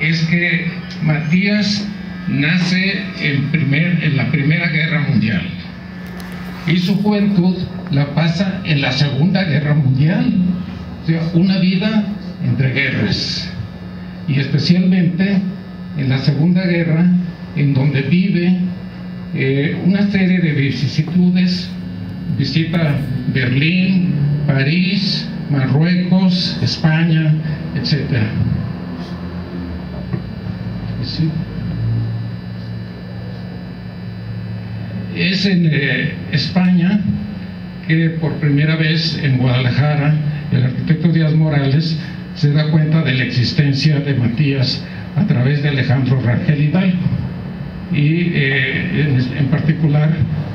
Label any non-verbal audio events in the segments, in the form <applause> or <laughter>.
es que Matías nace en, la Primera Guerra Mundial y su juventud la pasa en la Segunda Guerra Mundial. O sea, una vida entre guerras. Y especialmente en la Segunda Guerra, en donde vive eh, una serie de vicisitudes, visita Berlín, París, Marruecos, España, etc. Es en eh, España que por primera vez en Guadalajara el arquitecto Díaz Morales se da cuenta de la existencia de Matías a través de Alejandro Rangel Hidalgo y eh, en, particular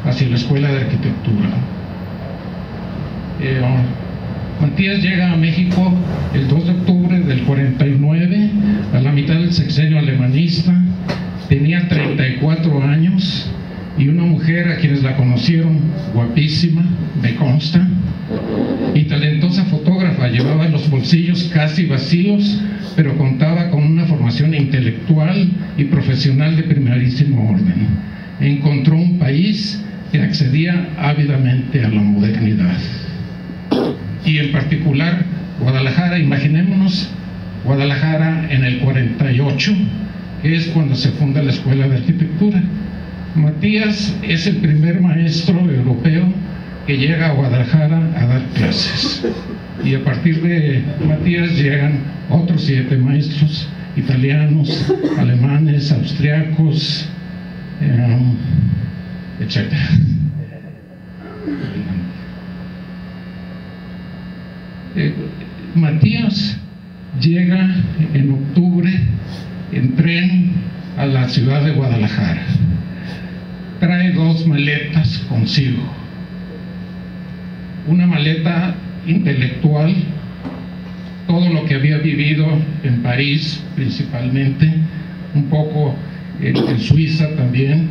hacia la Escuela de Arquitectura. Eh, Matías llega a México el 2 de octubre del 49, a la mitad del sexenio alemanista, tenía 34 años y una mujer a quienes la conocieron, guapísima, me consta, y talentosa fotógrafa, llevaba los bolsillos casi vacíos, pero contaba con una formación intelectual y profesional de primerísimo orden. Encontró un país que accedía ávidamente a la modernidad. Y en particular Guadalajara, imaginémonos Guadalajara en el 48, que es cuando se funda la Escuela de Arquitectura. Matías es el primer maestro europeo que llega a Guadalajara a dar clases. Y a partir de Matías llegan otros siete maestros italianos, alemanes, austriacos, eh, etc. Eh, Matías llega en octubre en tren a la ciudad de Guadalajara. Trae dos maletas consigo. Una maleta intelectual, todo lo que había vivido en París principalmente, un poco en, Suiza también,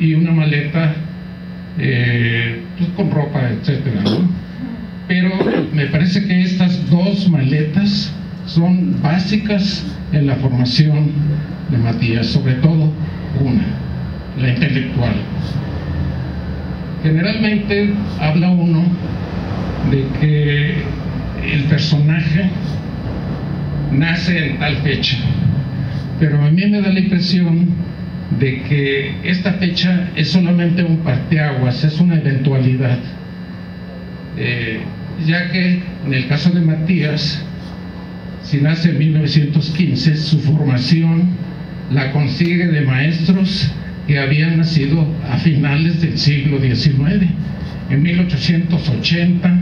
y una maleta eh, pues, con ropa, etcétera. Pero me parece que estas dos maletas son básicas en la formación de Matías, sobre todo una, la intelectual. Generalmente habla uno de que el personaje nace en tal fecha, pero a mí me da la impresión de que esta fecha es solamente un parteaguas, es una eventualidad, eh, ya que en el caso de Matías, si nace en 1915, su formación la consigue de maestros que habían nacido a finales del siglo XIX, en 1880,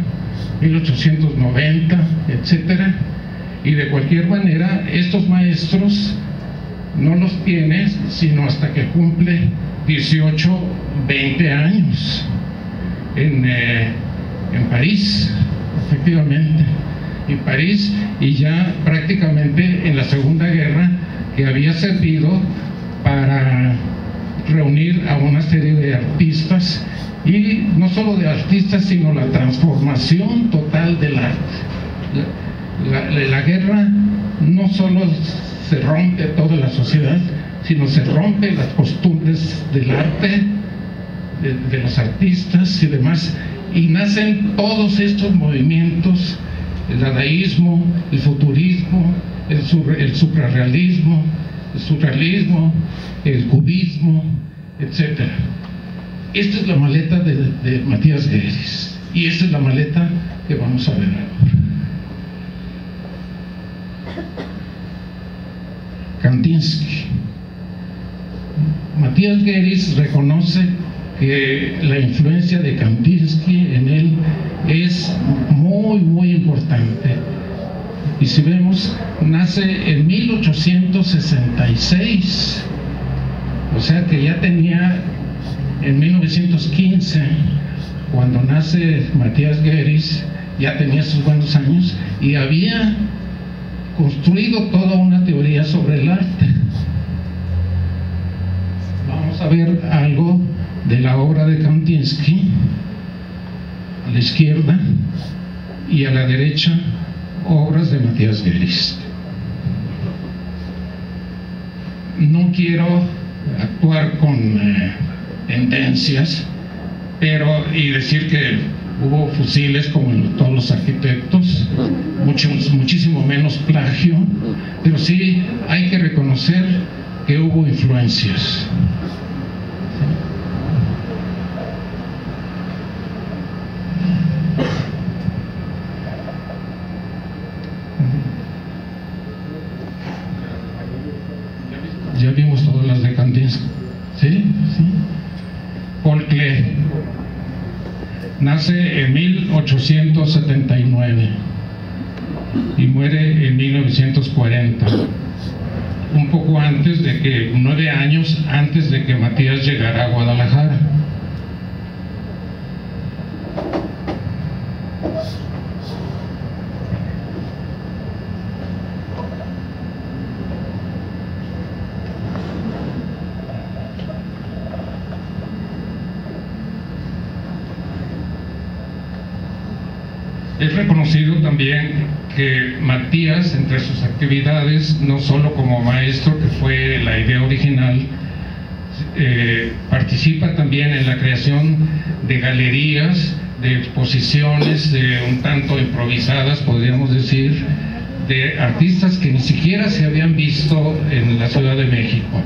1890, etc. Y de cualquier manera, estos maestros no los tiene sino hasta que cumple 18, 20 años en, eh, en París, efectivamente en París y ya prácticamente en la Segunda Guerra que había servido para reunir a una serie de artistas y no solo de artistas sino la transformación total del arte. La, la, guerra no solo se rompe toda la sociedad, sino se rompe las costumbres del arte, de, de los artistas y demás, y nacen todos estos movimientos el dadaísmo, el futurismo, el, suprarrealismo, el surrealismo, el cubismo, etc. Esta es la maleta de, Matías Guedes y esta es la maleta que vamos a ver ahora. Kandinsky. Matías Guedes reconoce que la influencia de Kandinsky en él es muy, muy importante. Y si vemos, nace en 1866, o sea que ya tenía en 1915, cuando nace Matías Gueris, ya tenía sus buenos años y había construido toda una teoría sobre el arte. Vamos a ver algo de la obra de Kandinsky a la izquierda y a la derecha obras de Matías Geris. no quiero actuar con eh, tendencias, pero y decir que hubo fusiles como en todos los arquitectos, mucho, muchísimo menos plagio, pero sí hay que reconocer que hubo influencias. Ya vimos todas las de Kandinsky. ¿Sí? ¿Sí? Paul Klee nace en 1879 y muere en 1940, un poco antes de que, nueve años antes de que Matías llegara a Guadalajara. Es reconocido también que Matías, entre sus actividades, no solo como maestro, que fue la idea original, eh, participa también en la creación de galerías, de exposiciones un tanto improvisadas, podríamos decir, de artistas que ni siquiera se habían visto en la Ciudad de México,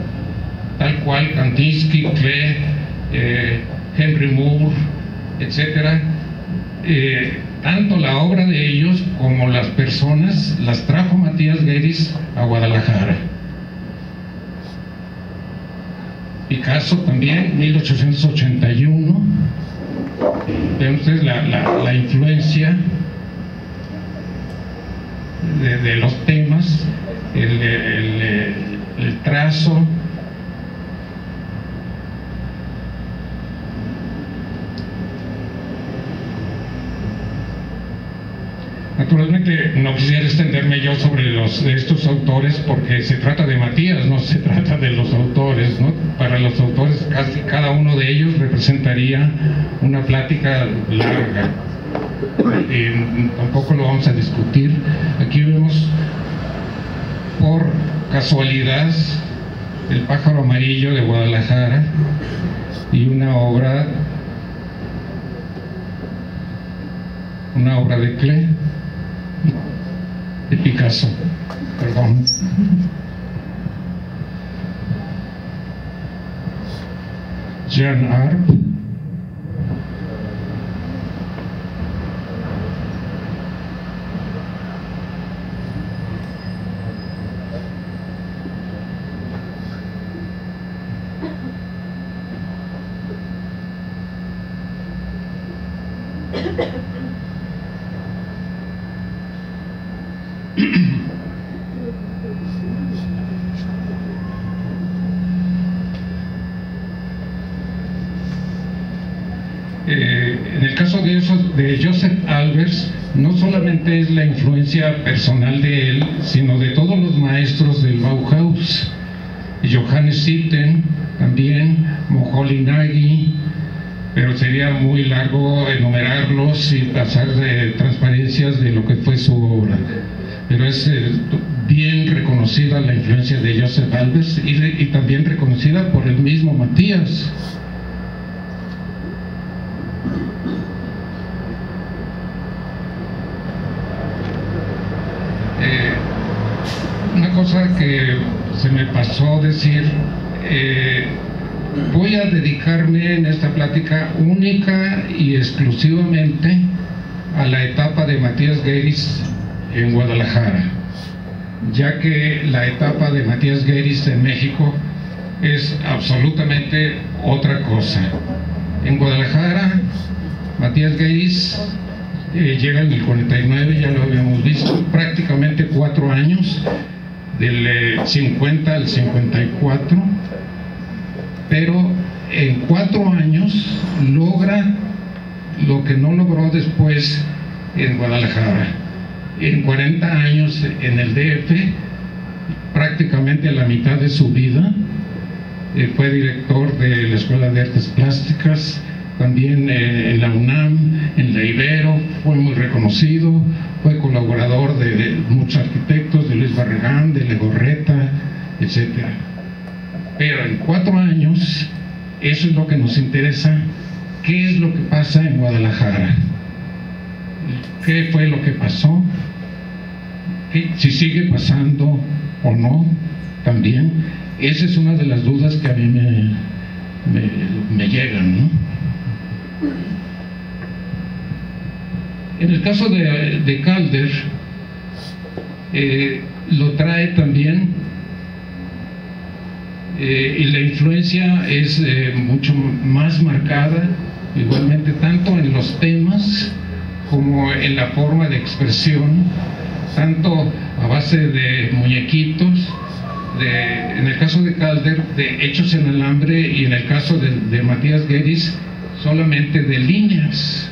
tal cual Kandinsky, Klee, eh, Henry Moore, etcétera. Eh, tanto la obra de ellos como las personas las trajo Matías Gueris a Guadalajara. Picasso también, 1881. Ven ustedes la, la, influencia de, los temas, el, el trazo, Naturalmente no quisiera extenderme yo sobre los, estos autores porque se trata de Matías, no se <laughs> trata de los autores. ¿no? Para los autores casi cada uno de ellos representaría una plática larga. Y tampoco lo vamos a discutir. Aquí vemos por casualidad el pájaro amarillo de Guadalajara y una obra una obra de Klee de Picasso, perdón. Jean Arp. Personal de él, sino de todos los maestros del Bauhaus. Johannes Sitten, también, Moholy-Nagy, pero sería muy largo enumerarlos y pasar de transparencias de lo que fue su obra. Pero es eh, bien reconocida la influencia de Joseph Albers y, y también reconocida por el mismo Matías. una cosa que se me pasó decir, eh, voy a dedicarme en esta plática única y exclusivamente a la etapa de Matías Gueris en Guadalajara, ya que la etapa de Matías Gueris en México es absolutamente otra cosa. En Guadalajara, Matías Gueris eh, llega en el 49, ya lo habíamos visto, prácticamente cuatro años, del 50 al 54, pero en cuatro años logra lo que no logró después en Guadalajara. En 40 años en el DF, prácticamente la mitad de su vida, eh, fue director de la Escuela de Artes Plásticas, también eh, en la UNAM, en la Ibero, fue muy reconocido, fue colaborador de, muchos arquitectos, de Luis Barragán, de Legorreta, etc. Pero en cuatro años, eso es lo que nos interesa, qué es lo que pasa en Guadalajara, qué fue lo que pasó, si sigue pasando o no también. Esa es una de las dudas que a mí me, me, llegan. ¿no? En el caso de, Calder, eh, lo trae también eh, y la influencia es eh, mucho más marcada, igualmente tanto en los temas como en la forma de expresión, tanto a base de muñequitos, en el caso de Calder, de hechos en alambre y en el caso de, Matías Guedes, solamente de líneas.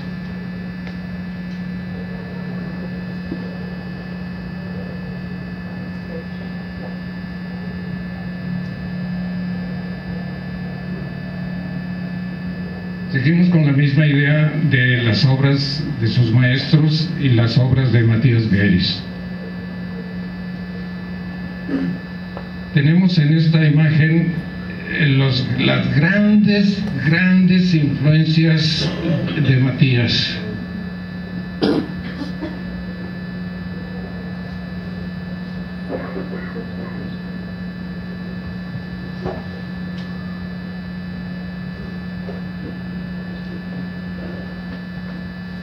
Seguimos con la misma idea de las obras de sus maestros y las obras de Matías Guedes. Tenemos en esta imagen los, las grandes, grandes influencias de Matías.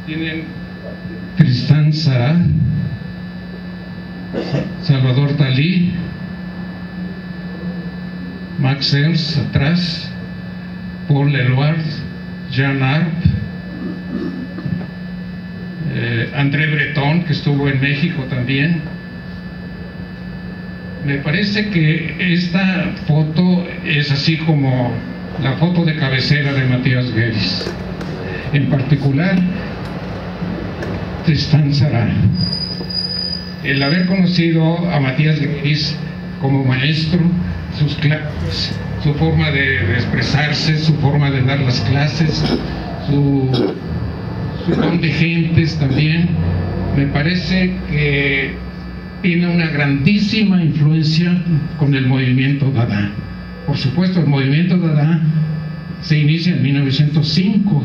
tienen Tristán Salvador Dalí, Max Ernst atrás, Paul Eluard, Jean Arp, eh, André Breton, que estuvo en México también. Me parece que esta foto es así como la foto de cabecera de Matías Guedes. En particular, Tristán Sará. El haber conocido a Matías Guedes como maestro, sus su forma de, expresarse, su forma de dar las clases, su, su también, me parece que tiene una grandísima influencia con el movimiento Dada. Por supuesto, el movimiento Dada se inicia en 1905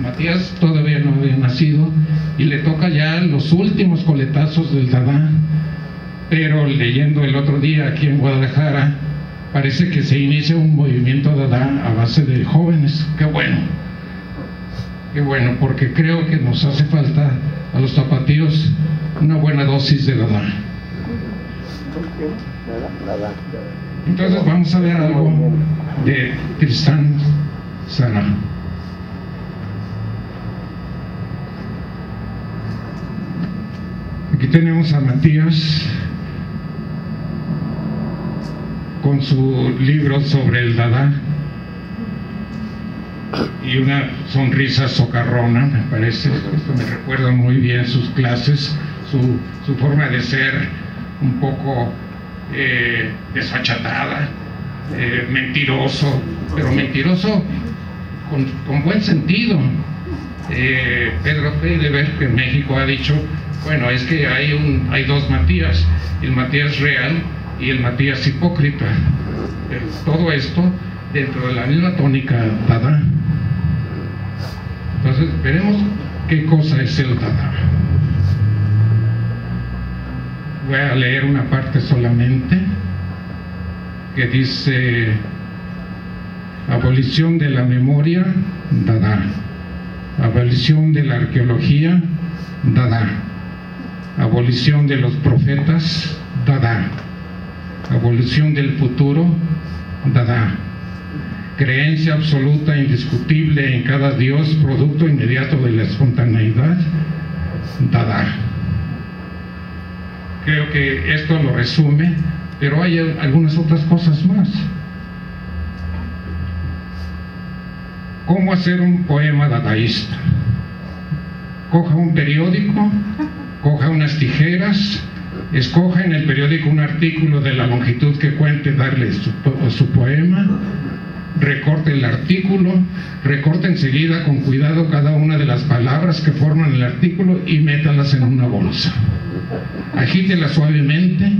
Matías todavía no había nacido y le toca ya los últimos coletazos del Dada, pero leyendo el otro día aquí en Guadalajara, parece que se inicia un movimiento Dada a base de jóvenes. Qué bueno, qué bueno, porque creo que nos hace falta a los zapatillos una buena dosis de Dada. Entonces vamos a ver algo de Tristán Sara. Aquí tenemos a Matías con su libro sobre el Dada y una sonrisa socarrona, me parece. Esto me recuerda muy bien sus clases, su, forma de ser un poco eh, desfachatada, eh, mentiroso, pero mentiroso con, buen sentido. Eh, Pedro ver que en México ha dicho bueno, es que hay, un, hay dos Matías, el Matías real y el Matías hipócrita. todo esto dentro de la misma tónica Dada. Entonces, veremos qué cosa es el Dada. Voy a leer una parte solamente que dice abolición de la memoria, Dada. Abolición de la arqueología, Dada abolición de los profetas, Dada, abolición del futuro, Dada, creencia absoluta, indiscutible en cada Dios, producto inmediato de la espontaneidad, Dada. Creo que esto lo resume, pero hay algunas otras cosas más. ¿Cómo hacer un poema dadaísta? Coja un periódico, coja unas tijeras, escoja en el periódico un artículo de la longitud que cuente darle su, poema, recorte el artículo, recorte enseguida con cuidado cada una de las palabras que forman el artículo y métalas en una bolsa. Agítela suavemente,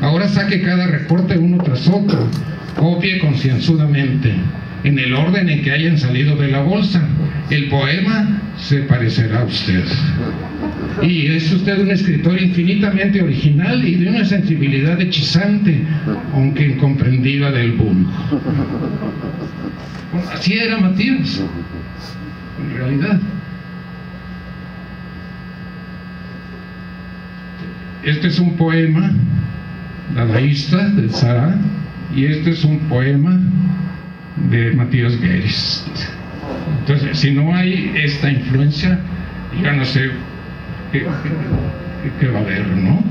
Ahora saque cada reporte uno tras otro, copie concienzudamente, en el orden en que hayan salido de la bolsa. El poema se parecerá a usted. Y es usted un escritor infinitamente original y de una sensibilidad hechizante, aunque incomprendida del vulgo. así era Matías, en realidad. Este es un poema dadaísta de Sara y este es un poema de Matías Guedes. Entonces, si no hay esta influencia, ya no sé qué, va a haber, ¿no?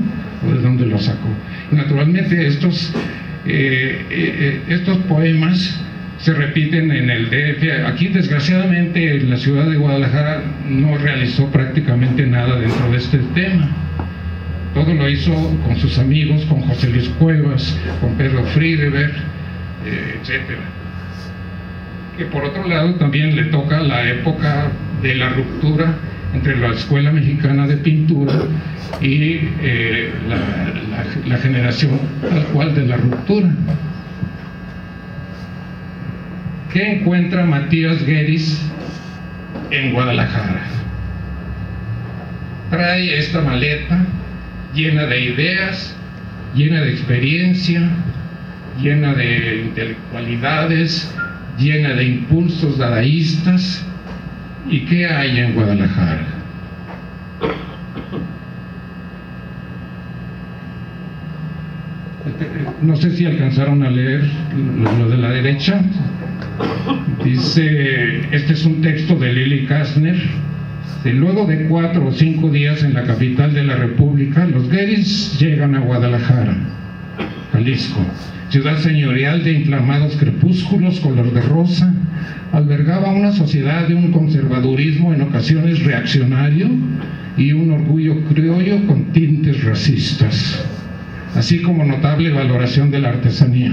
¿De dónde lo sacó? Naturalmente estos, eh, eh, eh, estos poemas se repiten en el DF. Aquí, desgraciadamente, la ciudad de Guadalajara no realizó prácticamente nada dentro de este tema. Todo lo hizo con sus amigos, con José Luis Cuevas, con Pedro Friedeberg, etcétera. Que por otro lado también le toca la época de la ruptura entre la Escuela Mexicana de Pintura y eh, la, generación tal cual de la ruptura. ¿Qué encuentra Matías Guedes en Guadalajara? Trae esta maleta llena de ideas, llena de experiencia, llena de intelectualidades, llena de impulsos dadaístas, ¿Y qué hay en Guadalajara? No sé si alcanzaron a leer lo de la derecha. Dice, este es un texto de Lili Kastner. luego de cuatro o cinco días en la capital de la República, los gueris llegan a Guadalajara, Jalisco, ciudad señorial de inflamados crepúsculos color de rosa, albergaba una sociedad de un conservadurismo en ocasiones reaccionario y un orgullo criollo con tintes racistas, así como notable valoración de la artesanía.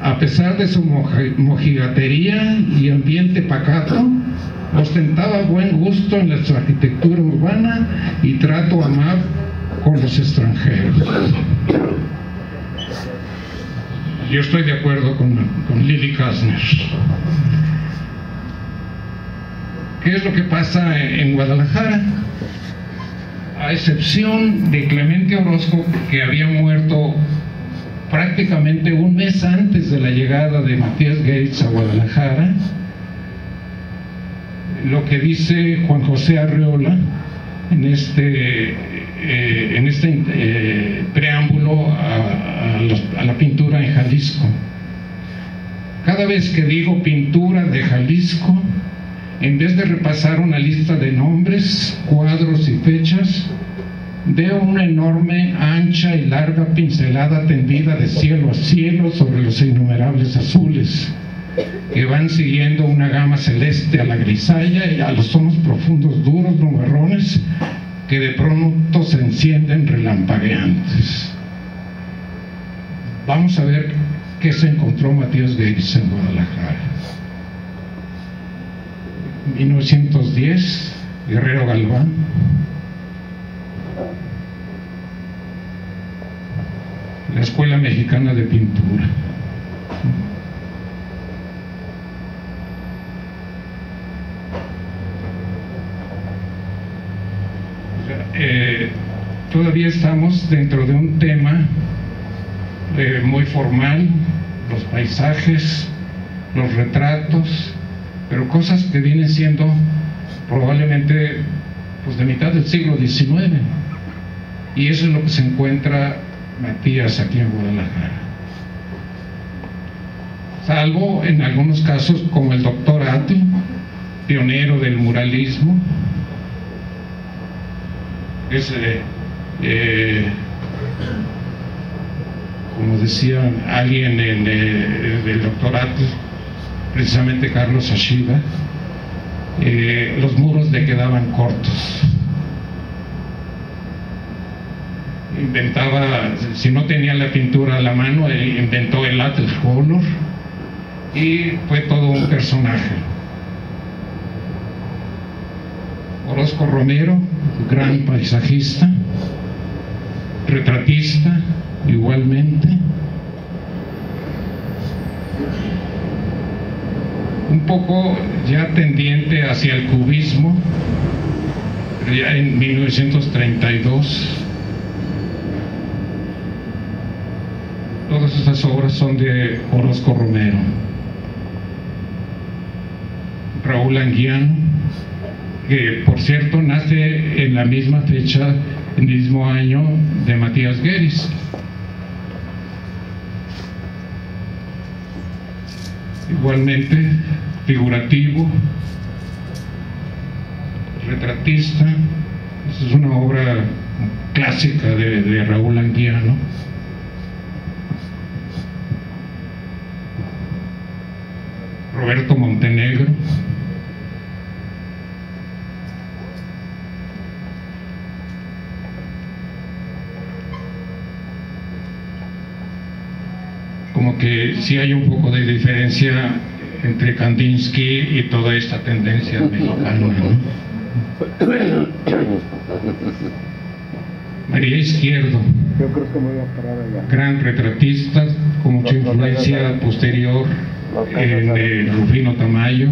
A pesar de su mojigatería y ambiente pacato, ostentaba buen gusto en la arquitectura urbana y trato amable con los extranjeros yo estoy de acuerdo con, Lili Kastner. ¿Qué es lo que pasa en Guadalajara? A excepción de Clemente Orozco, que había muerto prácticamente un mes antes de la llegada de Matías Gates a Guadalajara, lo que dice Juan José Arreola en este eh, en este eh, preámbulo a, la pintura en Jalisco. Cada vez que digo pintura de Jalisco, en vez de repasar una lista de nombres, cuadros y fechas, veo una enorme, ancha y larga pincelada tendida de cielo a cielo sobre los innumerables azules, que van siguiendo una gama celeste a la grisalla y a los tonos profundos duros, marrones, que de pronto se encienden relampagueantes. Vamos a ver qué se encontró Matías Gates en Guadalajara. 1910, Guerrero Galván. La Escuela Mexicana de Pintura. Eh, todavía estamos dentro de un tema eh, muy formal, los paisajes, los retratos, pero cosas que vienen siendo probablemente pues, de mitad del siglo XIX. Y eso es lo que se encuentra Matías aquí en Guadalajara. Salvo en algunos casos como el doctor Ati, pionero del muralismo, es, eh, eh, como decía alguien en, eh, del precisamente Carlos Ashiva, los muros le quedaban cortos. Inventaba, si no tenía la pintura a la mano, inventó el color y fue todo un personaje. Orozco Romero, gran paisajista, retratista igualmente. Un poco ya tendiente hacia el cubismo, ya en 1932. Todas estas obras son de Orozco Romero. Raúl Anguiano, que por cierto nace en la misma fecha, mismo año de Matías Gueris. Igualmente figurativo, retratista, es una obra clásica de, de Raúl Anguiano. Roberto Montenegro. Como que sí hay un poco de diferencia entre Kandinsky y toda esta tendencia mexicana. ¿no? María Izquierdo, Yo creo que me voy a parar allá. gran retratista con mucha influencia posterior eh, Rufino Tamayo,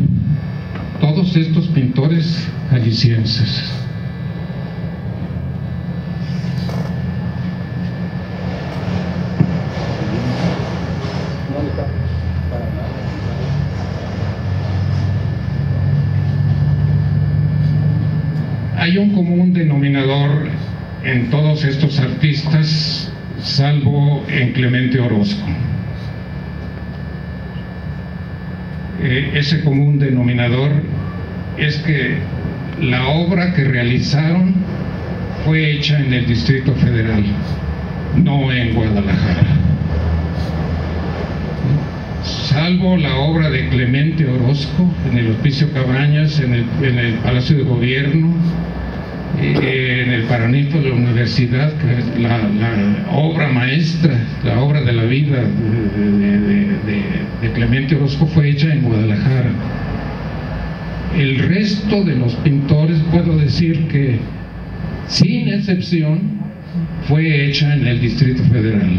todos estos pintores jaliscienses. Hay un común denominador en todos estos artistas, salvo en Clemente Orozco. Eh, ese común denominador es que la obra que realizaron fue hecha en el Distrito Federal, no en Guadalajara. Salvo la obra de Clemente Orozco en el Hospicio Cabañas, en el, Palacio de Gobierno, en el Paranito de la Universidad, la, obra maestra, la obra de la vida de- de Clemente Orozco fue hecha en Guadalajara. El resto de los pintores, puedo decir que, sin excepción, fue hecha en el Distrito Federal.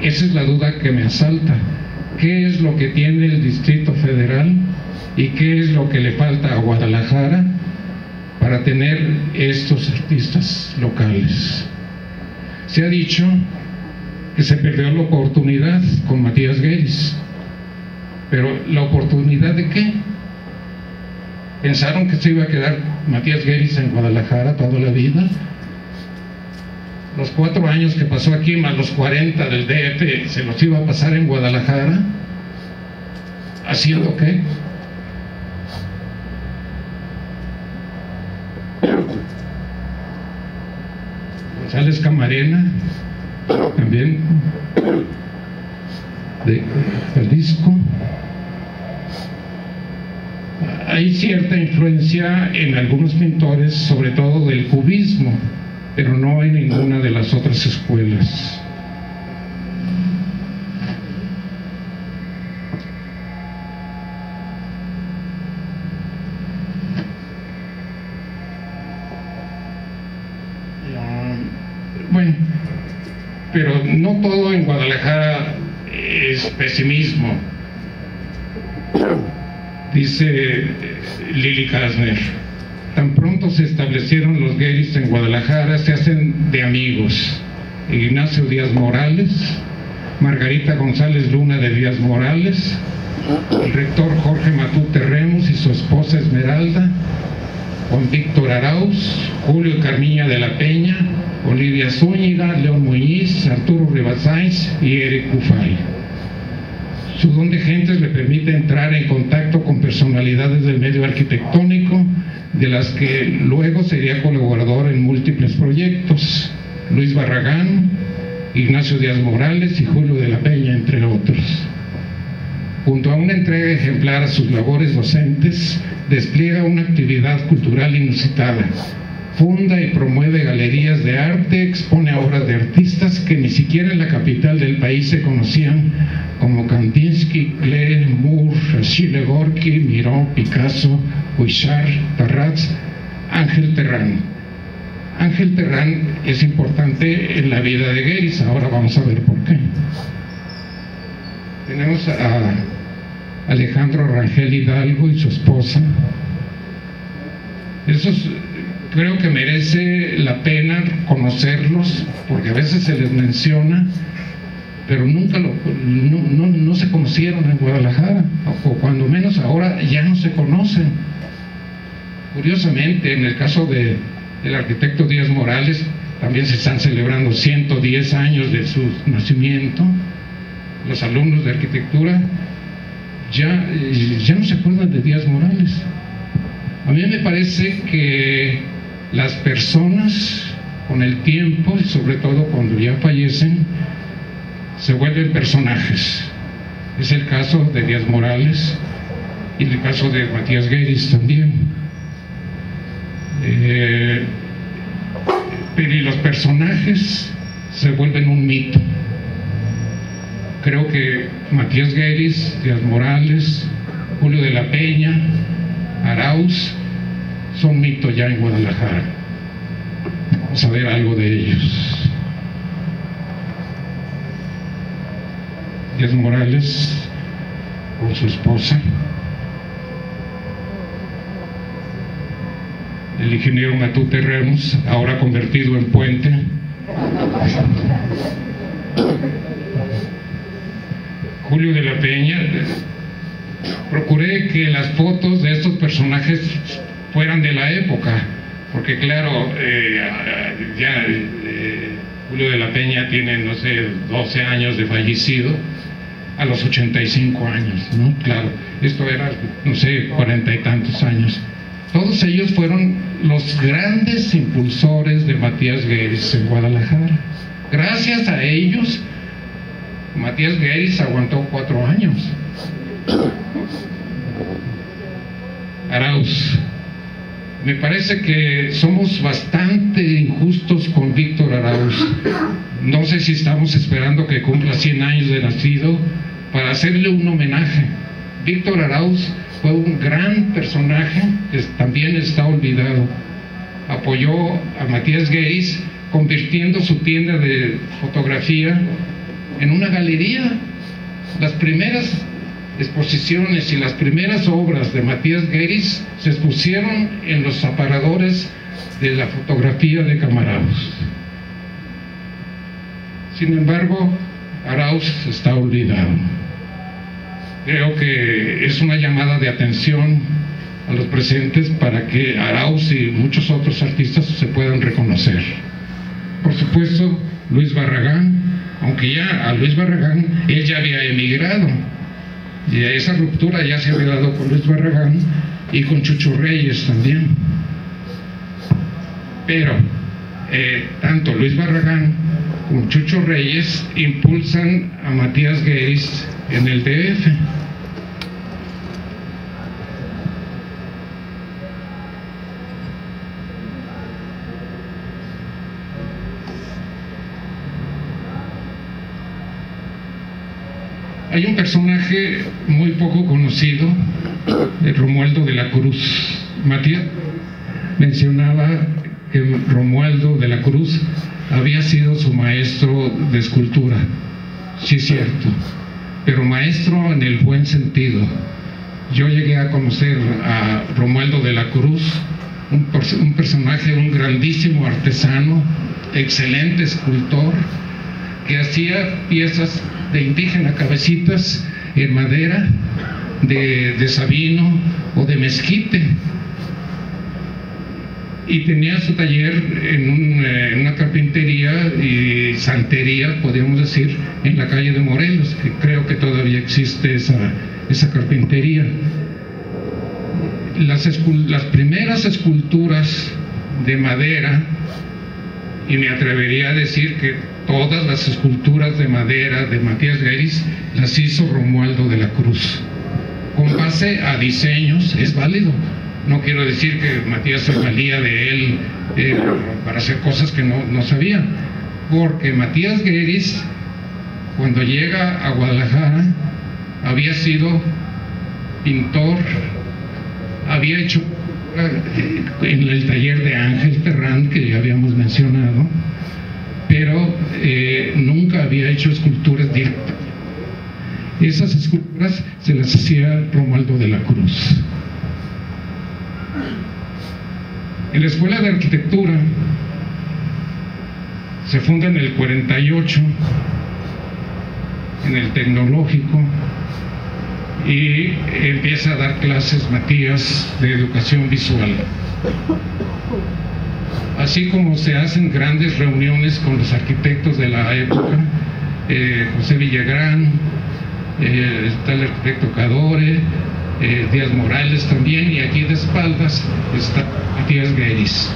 Esa es la duda que me asalta. ¿Qué es lo que tiene el Distrito Federal y qué es lo que le falta a Guadalajara para tener estos artistas locales? Se ha dicho que se perdió la oportunidad con Matías Guedes, pero ¿la oportunidad de qué? ¿Pensaron que se iba a quedar Matías Guedes en Guadalajara toda la vida? los cuatro años que pasó aquí más los 40 del DF se los iba a pasar en Guadalajara haciendo qué González Camarena también de Jalisco hay cierta influencia en algunos pintores sobre todo del cubismo pero no en ninguna de las otras escuelas. Ah, Bueno, pero no todo en Guadalajara es pesimismo. <clears throat> Dice eh, Lili Kasner. Tan pronto se establecieron los gays en Guadalajara, se hacen de amigos. Ignacio Díaz Morales, Margarita González Luna de Díaz Morales, el rector Jorge Matute Remus y su esposa Esmeralda, Juan Víctor Arauz, Julio Carmiña de la Peña, Olivia Zúñiga, León Muñiz, Arturo Ribasáiz y Eric Cufay. Su don de gentes le permite entrar en contacto con personalidades del medio arquitectónico, de las que luego sería colaborador en múltiples proyectos, Luis Barragán, Ignacio Díaz Morales y Julio de la Peña, entre otros. Junto a una entrega ejemplar a sus labores docentes, despliega una actividad cultural inusitada. Funda y promueve galerías de arte, expone obras de artistas que ni siquiera en la capital del país se conocían, como Kandinsky, Klee, Moore, Achille Gorky, Miró, Picasso, Huichard, Tarraz, Ángel Terrán. Ángel Terrán es importante en la vida de Geris, ahora vamos a ver por qué. Tenemos a Alejandro Rangel Hidalgo y su esposa. Esos creo que merece la pena conocerlos, porque a veces se les menciona, pero nunca lo, no, no se conocieron en Guadalajara, o cuando menos ahora ya no se conocen. Curiosamente, en el caso de, del arquitecto Díaz Morales, también se están celebrando 110 años de su nacimiento. Los alumnos de arquitectura ya, ya no se acuerdan de Díaz Morales. A mí me parece que las personas con el tiempo y sobre todo cuando ya fallecen se vuelven personajes. Es el caso de Díaz Morales y el caso de Matías Guedes también. Eh, pero y los personajes se vuelven un mito. Creo que Matías Guedes, Díaz Morales, Julio de la Peña, Arauz, son mitos ya en Guadalajara. Vamos a ver algo de ellos. Díaz Morales con su esposa. El ingeniero Matute Remos, ahora convertido en puente. Julio de la Peña. Procuré que las fotos de estos personajes fueran de la época, porque claro, eh, ya eh, Julio de la Peña tiene, no sé, 12 años de fallecido, a los 85 años, ¿no? Claro, esto era, no sé, cuarenta y tantos años. Todos ellos fueron los grandes impulsores de Matías Guedes en Guadalajara. Gracias a ellos, Matías Guedes aguantó cuatro años. Arauz, me parece que somos bastante injustos con Víctor Arauz. No sé si estamos esperando que cumpla 100 años de nacido para hacerle un homenaje. Víctor Arauz fue un gran personaje que también está olvidado. Apoyó a Matías Geis convirtiendo su tienda de fotografía en una galería. Las primeras exposiciones y las primeras obras de Matías Gueris se expusieron en los aparadores de la fotografía de Camarados. Sin embargo, Arauz está olvidado. Creo que es una llamada de atención a los presentes para que Arauz y muchos otros artistas se puedan reconocer. Por supuesto, Luis Barragán, aunque ya a Luis Barragán él ya había emigrado, y esa ruptura ya se había dado con Luis Barragán y con Chucho Reyes también. Pero eh, tanto Luis Barragán como Chucho Reyes impulsan a Matías Gueris en el DF. Hay un personaje muy poco conocido, el Romualdo de la Cruz. Matías mencionaba que Romualdo de la Cruz había sido su maestro de escultura. Sí, cierto, pero maestro en el buen sentido. Yo llegué a conocer a Romualdo de la Cruz, un personaje, un grandísimo artesano, excelente escultor, que hacía piezas de indígena cabecitas en madera, de, sabino o de mezquite. Y tenía su taller en, eh, una carpintería y santería, podríamos decir, en la calle de Morelos, que creo que todavía existe esa, esa carpintería. Las, las primeras esculturas de madera, y me atrevería a decir que Todas las esculturas de madera de Matías Gueris las hizo Romualdo de la Cruz. Con base a diseños, es válido. No quiero decir que Matías se valía de él eh, para hacer cosas que no, no sabía. Porque Matías Gueris, cuando llega a Guadalajara, había sido pintor, había hecho en el taller de Ángel Terrán que ya habíamos mencionado, pero eh, nunca había hecho esculturas directas. Esas esculturas se las hacía Romualdo de la Cruz. En la Escuela de Arquitectura se funda en el 48, en el Tecnológico, y empieza a dar clases Matías de educación visual. Así como se hacen grandes reuniones con los arquitectos de la época, eh, José Villagrán, eh, está el arquitecto Cadore, eh, Díaz Morales también, y aquí de espaldas está Matías Gueris.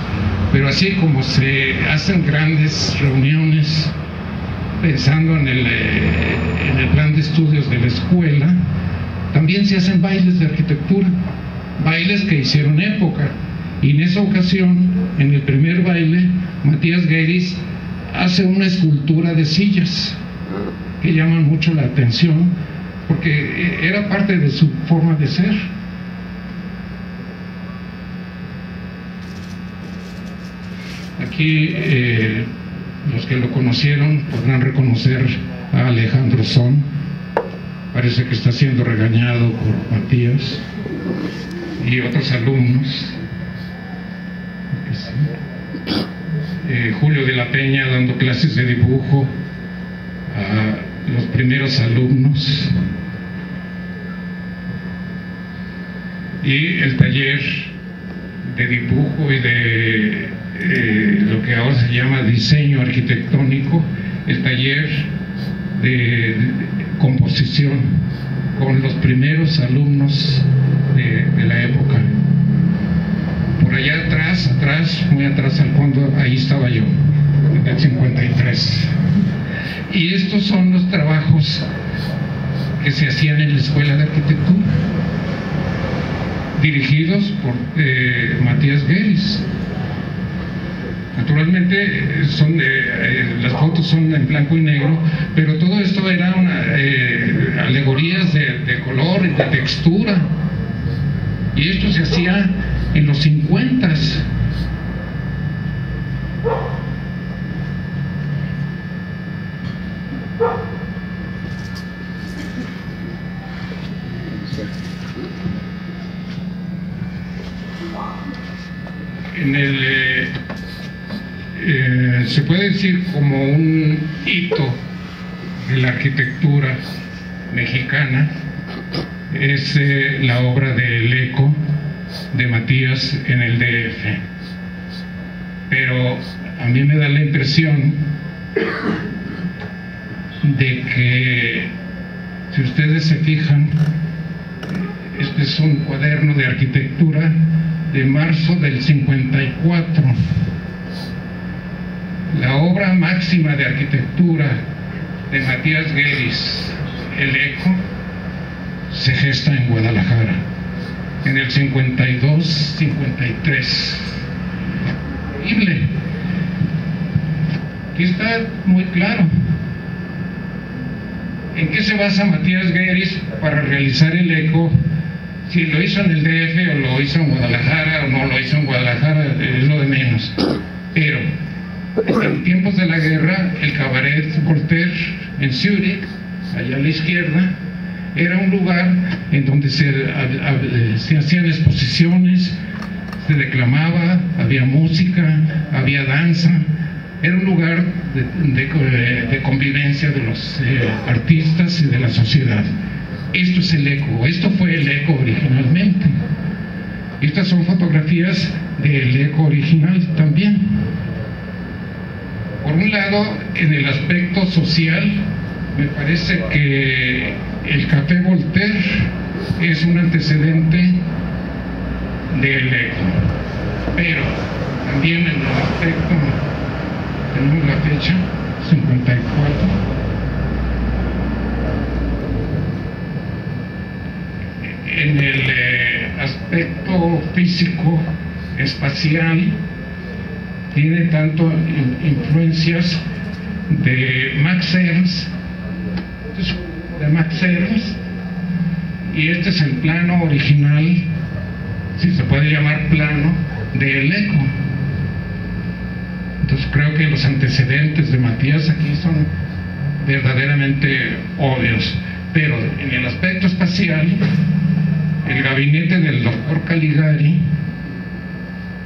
Pero así como se hacen grandes reuniones pensando en el, en el plan de estudios de la escuela, también se hacen bailes de arquitectura, bailes que hicieron época. Y en esa ocasión, en el primer baile, Matías Gueris hace una escultura de sillas que llaman mucho la atención porque era parte de su forma de ser. Aquí eh, los que lo conocieron podrán reconocer a Alejandro Son parece que está siendo regañado por Matías y otros alumnos. Eh, Julio de la Peña dando clases de dibujo a los primeros alumnos. Y el taller de dibujo y de eh, lo que ahora se llama diseño arquitectónico, el taller de composición con los primeros alumnos de, la época. Por allá atrás, atrás, muy atrás al fondo, ahí estaba yo, en el 53. Y estos son los trabajos que se hacían en la Escuela de Arquitectura, dirigidos por eh, Matías Gueris. Naturalmente son eh, las fotos son en blanco y negro, pero todo esto era una, eh, alegorías de, color y de textura. Y esto se hacía en los 50 en el eh, eh, se puede decir como un hito de la arquitectura mexicana es eh, la obra del eco de Matías en el DF. Pero a mí me da la impresión de que, si ustedes se fijan, este es un cuaderno de arquitectura de marzo del 54 la obra máxima de arquitectura de Matías Gueris, El Eco, se gesta en Guadalajara, en el 52-53. Increíble. Aquí está muy claro. ¿En qué se basa Matías Gueris para realizar el eco? Si lo hizo en el DF o lo hizo en Guadalajara o no lo hizo en Guadalajara, es lo de menos. Pero en tiempos de la guerra, el cabaret Voltaire en Zúrich, allá a la izquierda, era un lugar en donde se, hacían exposiciones, se declamaba, había música, había danza, era un lugar de, convivencia de los eh, artistas y de la sociedad. Esto es el eco, esto fue el eco originalmente. Estas son fotografías del eco original también. Por un lado, en el aspecto social, me parece que el Café Voltaire es un antecedente del eco. Pero también en el aspecto, tenemos la fecha, 54. En el eh, aspecto físico, espacial, tiene tanto influencias de Max Ernst, de Max Ernst, y este es el plano original si se puede llamar plano, del eco. Entonces creo que los antecedentes de Matías aquí son verdaderamente obvios. Pero en el aspecto espacial, el gabinete del doctor Caligari,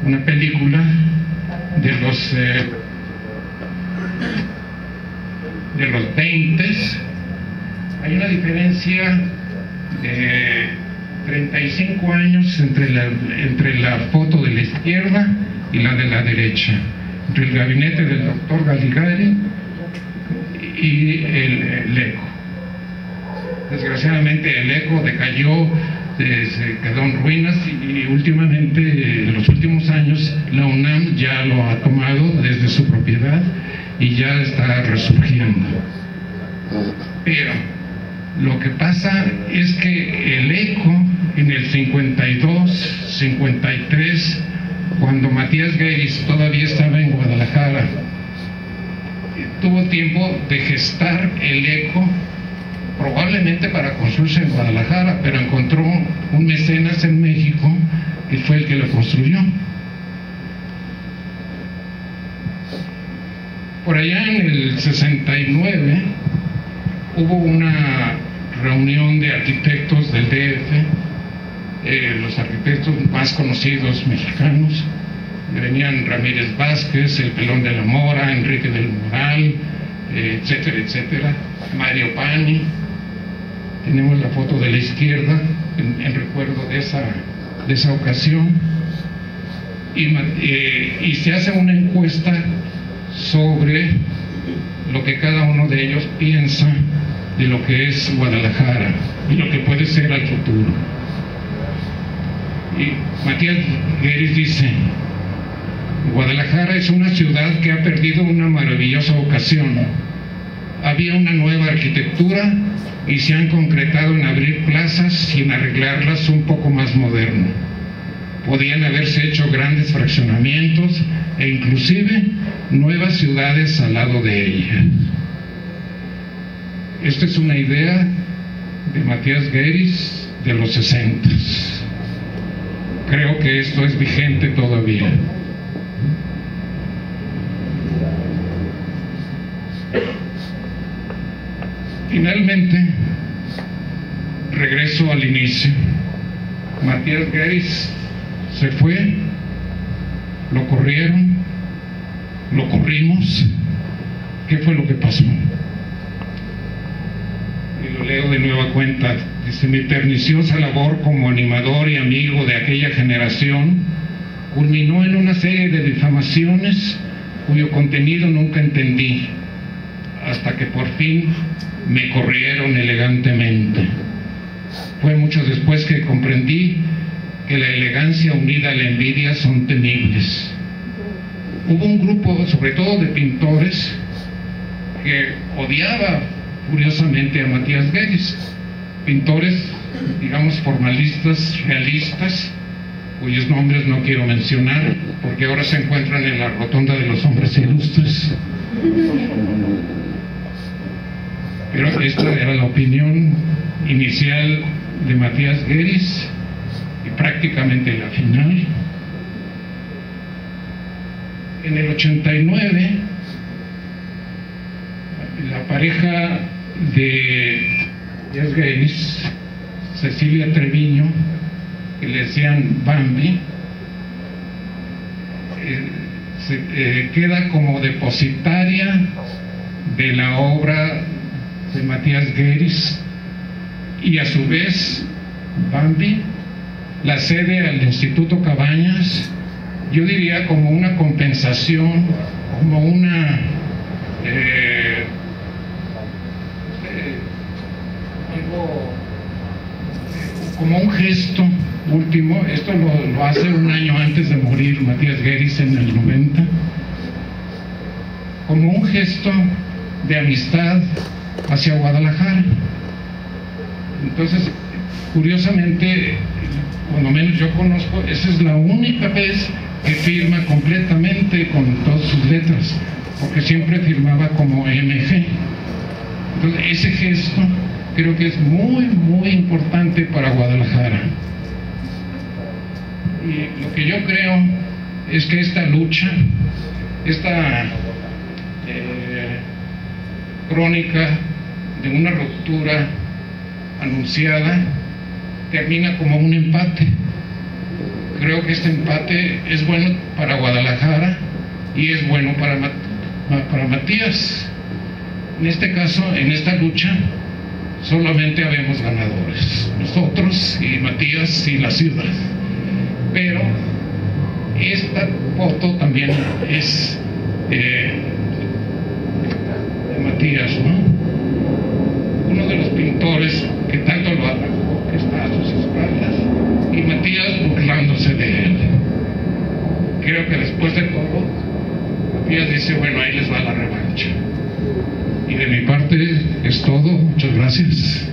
una película de los eh, de los 20 hay una diferencia de 35 años entre la, entre la foto de la izquierda y la de la derecha, entre el gabinete del doctor Galigari y el, ECO. Desgraciadamente el ECO decayó, se quedó en ruinas y, últimamente, en los últimos años, la UNAM ya lo ha tomado desde su propiedad y ya está resurgiendo. Pero lo que pasa es que el ECO en el 52, 53, cuando Matías Geiris todavía estaba en Guadalajara, tuvo tiempo de gestar el eco, probablemente para construirse en Guadalajara, pero encontró un mecenas en México que fue el que lo construyó. Por allá en el 69 hubo una reunión de arquitectos del DF eh, los arquitectos más conocidos mexicanos. Venían Ramírez Vázquez, el Pelón de la Mora, Enrique del Moral, eh, etcétera, etcétera. Mario Pani. Tenemos la foto de la izquierda en, recuerdo de esa, de esa ocasión. Eh, y se hace una encuesta sobre lo que cada uno de ellos piensa de lo que es Guadalajara y lo que puede ser al futuro. Y Matías Gueris dice, Guadalajara es una ciudad que ha perdido una maravillosa ocasión. Había una nueva arquitectura y se han concretado en abrir plazas y en arreglarlas un poco más moderno. Podían haberse hecho grandes fraccionamientos e inclusive nuevas ciudades al lado de ella. Esta es una idea de Matías Gueris de los 60 creo que esto es vigente todavía. Finalmente, regreso al inicio. Matías Geris se fue, lo corrieron, lo corrimos. ¿Qué fue lo que pasó? Leo de nueva cuenta Dice, mi perniciosa labor como animador y amigo de aquella generación culminó en una serie de difamaciones cuyo contenido nunca entendí, hasta que por fin me corrieron elegantemente. Fue mucho después que comprendí que la elegancia unida a la envidia son temibles. Hubo un grupo, sobre todo de pintores, que odiaba furiosamente a Matías Guedes pintores, digamos, formalistas, realistas, cuyos nombres no quiero mencionar, porque ahora se encuentran en la rotonda de los hombres ilustres. Pero esta era la opinión inicial de Matías Gueris y prácticamente la final. En el 89, la pareja de es gays, Cecilia Treviño, que le decían Bambi, eh, eh, queda como depositaria de la obra de Matías Gueris y a su vez Bambi la cede al Instituto Cabañas, yo diría como una compensación, como una eh, como un gesto último, esto lo, hace un año antes de morir Matías Gueris en el 90, como un gesto de amistad hacia Guadalajara. Entonces, curiosamente, cuando menos yo conozco, esa es la única vez que firma completamente con todas sus letras, porque siempre firmaba como MG. Entonces, ese gesto creo que es muy, muy importante para Guadalajara. Y lo que yo creo es que esta lucha, esta eh, crónica de una ruptura anunciada, termina como un empate. Creo que este empate es bueno para Guadalajara y es bueno para, para Matías. En este caso, en esta lucha, solamente habemos ganadores, nosotros y Matías y la ciudad. Pero esta foto también es eh, de Matías, ¿no? Uno de los pintores que tanto lo atacó, que está a sus espaldas, y Matías burlándose de él. Creo que después de todo, Matías dice, bueno, ahí les va la revancha. Y de mi parte es todo. Muchas gracias.